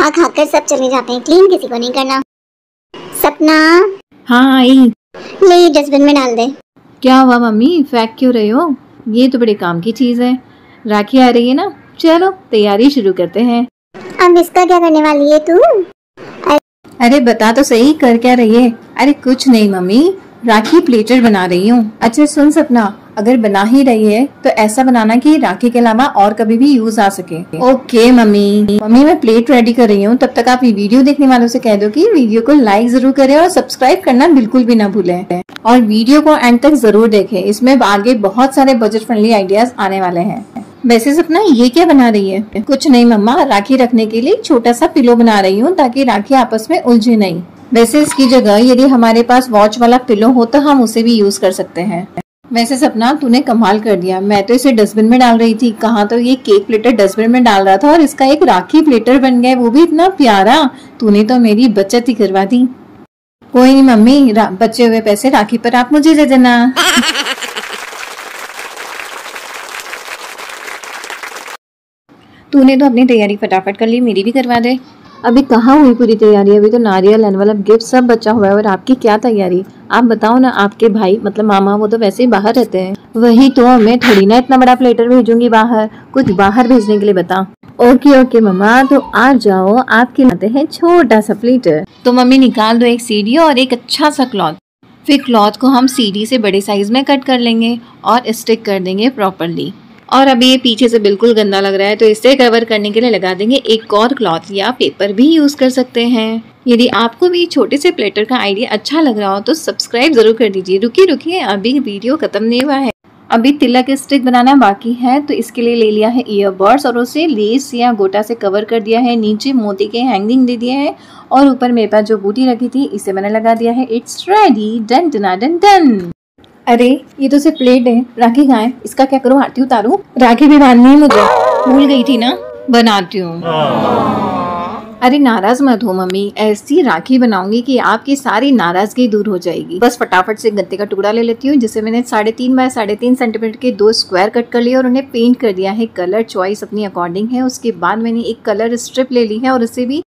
खा खा कर सब चले जाते हैं। क्लीन किसी को नहीं करना। सपना। हाँ आई ले ये डस्टबिन में डाल दे। क्या हुआ मम्मी? फेंक क्यों रहे हो? ये तो बड़े काम की चीज़ है। राखी आ रही है ना? चलो तैयारी शुरू करते हैं। अब इसका क्या करने वाली है तू? अरे बता तो सही कर क्या रही है? अरे कुछ नहीं मम्मी। राखी प्लेटर बना रही हूँ। अच्छा सुन सपना। अगर बना ही रही है तो ऐसा बनाना कि राखी के अलावा और कभी भी यूज़ आ सके। Okay mummy. मम्मी, मैं प्लेट रेडी कर रही हूँ। तब तक आप ये वीडियो देखने वालों से कह दो कि वीडियो को लाइक ज़रूर करें और सब्सक्राइब करना बिल्कुल भी ना भूलें। और वीडियो को एंड तक ज़रूर देखें। इसमें आगे बहुत सारे बजट फ्रेंडली आइडियाज़ आने वाले हैं। वैसे सपना ये क्या बना रही है? कुछ नहीं, मम्मा। राखी रखने के लिए छोटा सा पिलो बना रही हूँ ताकि राखी आपस में उलझे नहीं। वैसे इसकी जगह यदि हमारे पास वॉच वाला पिलो हो तो हम उसे भी यूज़ कर सकते हैं। वैसे सपना तूने कमाल कर दिया। मैं तो इसे डस्टबिन में डाल रही थी। कहा तो ये केक प्लेटर डस्टबिन में डाल रहा था और इसका एक राखी प्लेटर बन गया। वो भी इतना प्यारा। तूने तो मेरी बचत ही करवा दी। कोई नहीं मम्मी बचे हुए पैसे राखी पर आप मुझे दे देना। तूने तो अपनी तैयारी फटाफट कर ली। मेरी भी करवा दे। अभी कहाँ हुई पूरी तैयारी? अभी तो नारियल, एनवलप, गिफ्ट सब बचा हुआ है और आपकी क्या तैयारी? आप बताओ ना, आपके भाई मतलब मामा, वो तो वैसे ही बाहर रहते हैं। वही तो मैं थोड़ी ना इतना बड़ा प्लेटर भेजूँगी बाहर। कुछ बाहर भेजने के लिए बता। ओके ओके मम्मा तो आ जाओ, आपके लाते हैं छोटा सा प्लेटर तो मम्मी, निकाल दो एक सीढ़ी और एक अच्छा सा क्लॉथ फिर क्लॉथ को हम सीढ़ी से बड़े साइज़ में कट कर लेंगे और स्टिक कर देंगे प्रॉपरली और अभी ये पीछे से बिल्कुल गंदा लग रहा है तो इसे कवर करने के लिए लगा देंगे एक और क्लॉथ या पेपर भी यूज़ कर सकते हैं। यदि आपको भी छोटे से प्लेटर का आइडिया अच्छा लग रहा हो तो सब्सक्राइब ज़रूर कर दीजिए। रुकी रुकिए, अभी वीडियो खत्म नहीं हुआ है। अभी तिलक स्टिक बनाना बाकी है तो इसके लिए ले लिया है ईयरबड्स और उसे लेस या गोटा से कवर कर दिया है। नीचे मोती के हैंगिंग दे दिए हैं और ऊपर मेरे पास जो बूटी रखी थी, इसे मैंने लगा दिया है। It's ready done done done done अरे ये तो सिर्फ़ प्लेट है। राखी कहाँ है? इसका क्या करूँ? आरती उतारू राखी भी बांधनी है मुझे। भूल गई थी ना? बनाती हूँ। अरे नाराज़ मत हो मम्मी। ऐसी राखी बनाऊँगी कि आपकी सारी नाराज़गी दूर हो जाएगी। बस फटाफट से गत्ते का टुकड़ा ले लेती हूँ जिसे मैंने साढ़े तीन बाय साढ़े तीन सेंटीमीटर के दो स्क्वायर कट कर लिया और उन्हें पेंट कर दिया है। कलर चॉइस अपनी अकॉर्डिंग है। उसके बाद मैंने एक कलर स्ट्रिप ले ली है और उसे भी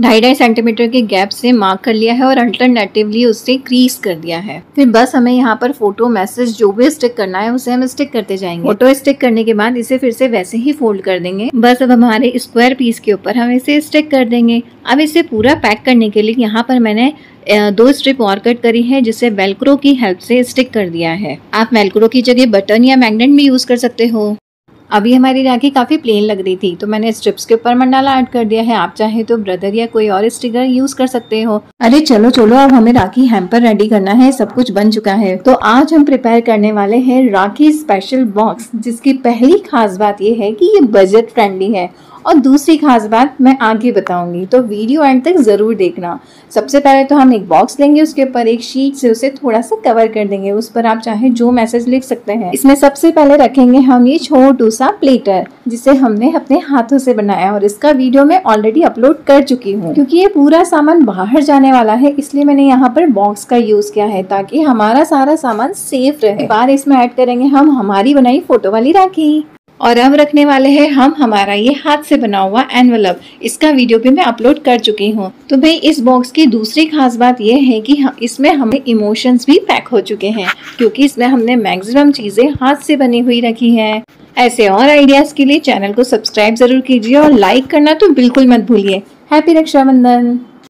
ढाई ढाई सेंटीमीटर के गैप से मार्क कर लिया है और अल्टरनेटिवली उससे क्रीज कर दिया है। फिर बस हमें यहाँ पर फ़ोटो, मैसेज, जो भी स्टिक करना है, उसे हम स्टिक करते जाएँगे। फ़ोटो स्टिक करने के बाद इसे फिर से वैसे ही फोल्ड कर देंगे। बस अब हमारे स्क्वायर पीस के ऊपर हम इसे स्टिक कर देंगे। अब इसे पूरा पैक करने के लिए यहाँ पर मैंने दो स्ट्रिप और कट करी है, जिसे वेलक्रो की हेल्प से स्टिक कर दिया है। आप वेलक्रो की जगह बटन या मैग्नेट भी यूज़ कर सकते हो। अभी हमारी राखी काफ़ी प्लेन लग रही थी तो मैंने स्ट्रिप्स के ऊपर मंडाला ऐड कर दिया है। आप चाहे तो ब्रदर या कोई और स्टिकर यूज़ कर सकते हो। अरे चलो चलो, अब हमें राखी हैम्पर रेडी करना है, सब कुछ बन चुका है। तो आज हम प्रिपेयर करने वाले हैं राखी स्पेशल बॉक्स जिसकी पहली खास बात यह है कि ये बजट फ्रेंडली है। और दूसरी खास बात मैं आगे बताऊँगी तो वीडियो एंड तक ज़रूर देखना। सबसे पहले तो हम एक बॉक्स लेंगे, उसके ऊपर एक शीट से उसे थोड़ा सा कवर कर देंगे, उस पर आप चाहे जो मैसेज लिख सकते हैं। इसमें सबसे पहले रखेंगे हम ये छोटू सा प्लेटर जिसे हमने अपने हाथों से बनाया और इसका वीडियो मैं ऑलरेडी अपलोड कर चुकी हूँ। क्योंकि ये पूरा सामान बाहर जाने वाला है, इसलिए मैंने यहाँ पर बॉक्स का यूज़ किया है, ताकि हमारा सारा सामान सेफ़ रहे। बार इसमें ऐड करेंगे हम, हमारी बनाई फ़ोटो वाली राखी। और अब रखने वाले हैं हम, हमारा ये हाथ से बना हुआ एनवलप इसका वीडियो भी मैं अपलोड कर चुकी हूँ। तो भाई, इस बॉक्स की दूसरी खास बात यह है कि इसमें हमें इमोशंस भी पैक हो चुके हैं, क्योंकि इसमें हमने मैक्सिमम चीज़ें हाथ से बनी हुई रखी है। ऐसे और आइडियाज़ के लिए चैनल को सब्सक्राइब ज़रूर कीजिए और लाइक करना तो बिल्कुल मत भूलिए। हैप्पी रक्षाबंधन!